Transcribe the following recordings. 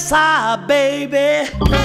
west side, baby.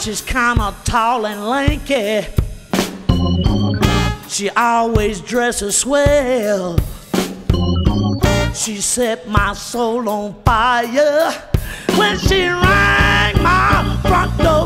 She's kinda tall and lanky. She always dresses swell. She set my soul on fire when she rang my front door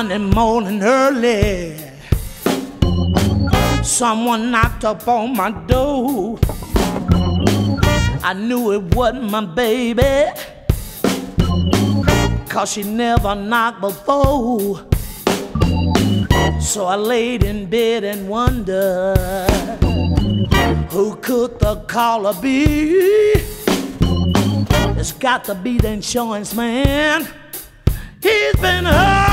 Monday morning early, someone knocked up on my door. I knew it wasn't my baby, cause she never knocked before. So I laid in bed and wondered who could the caller be? It's got to be the insurance man. He's been hurt.